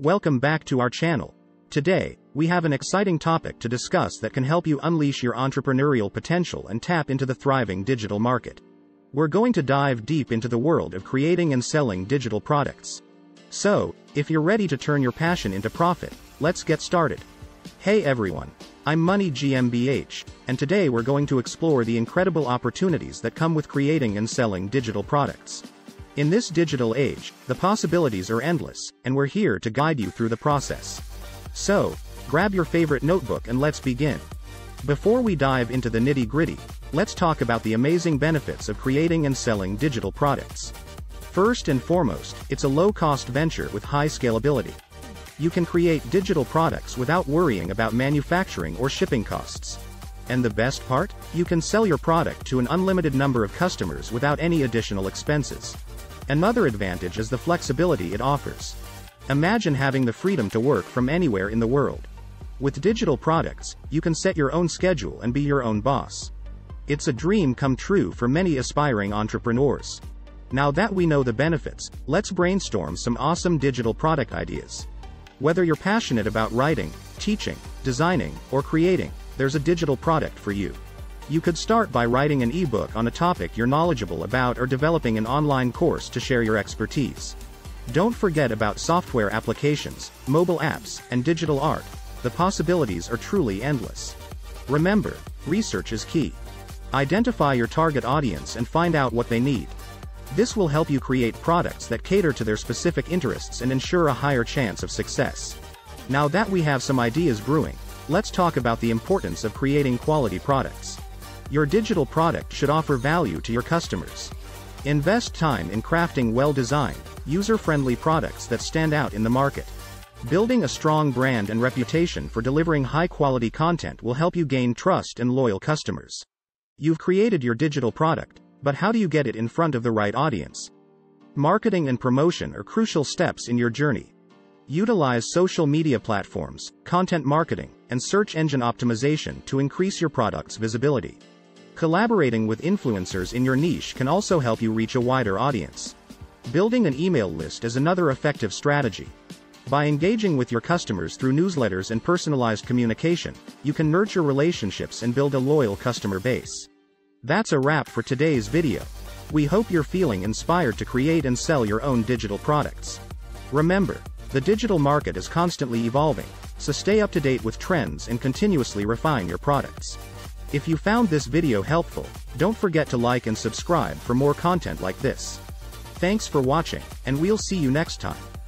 Welcome back to our channel. Today, we have an exciting topic to discuss that can help you unleash your entrepreneurial potential and tap into the thriving digital market. We're going to dive deep into the world of creating and selling digital products. So, if you're ready to turn your passion into profit, let's get started. Hey everyone, I'm Money GmbH, and today we're going to explore the incredible opportunities that come with creating and selling digital products. In this digital age, the possibilities are endless, and we're here to guide you through the process. So, grab your favorite notebook and let's begin. Before we dive into the nitty gritty, let's talk about the amazing benefits of creating and selling digital products. First and foremost, it's a low cost venture with high scalability. You can create digital products without worrying about manufacturing or shipping costs. And the best part? You can sell your product to an unlimited number of customers without any additional expenses. Another advantage is the flexibility it offers. Imagine having the freedom to work from anywhere in the world. With digital products, you can set your own schedule and be your own boss. It's a dream come true for many aspiring entrepreneurs. Now that we know the benefits, let's brainstorm some awesome digital product ideas. Whether you're passionate about writing, teaching, designing, or creating, there's a digital product for you. You could start by writing an ebook on a topic you're knowledgeable about or developing an online course to share your expertise. Don't forget about software applications, mobile apps, and digital art. The possibilities are truly endless. Remember, research is key. Identify your target audience and find out what they need. This will help you create products that cater to their specific interests and ensure a higher chance of success. Now that we have some ideas brewing, let's talk about the importance of creating quality products. Your digital product should offer value to your customers. Invest time in crafting well-designed, user-friendly products that stand out in the market. Building a strong brand and reputation for delivering high-quality content will help you gain trust and loyal customers. You've created your digital product, but how do you get it in front of the right audience? Marketing and promotion are crucial steps in your journey. Utilize social media platforms, content marketing, and search engine optimization to increase your product's visibility. Collaborating with influencers in your niche can also help you reach a wider audience. Building an email list is another effective strategy. By engaging with your customers through newsletters and personalized communication, you can nurture relationships and build a loyal customer base. That's a wrap for today's video. We hope you're feeling inspired to create and sell your own digital products. Remember, the digital market is constantly evolving, so stay up to date with trends and continuously refine your products. If you found this video helpful, don't forget to like and subscribe for more content like this. Thanks for watching, and we'll see you next time.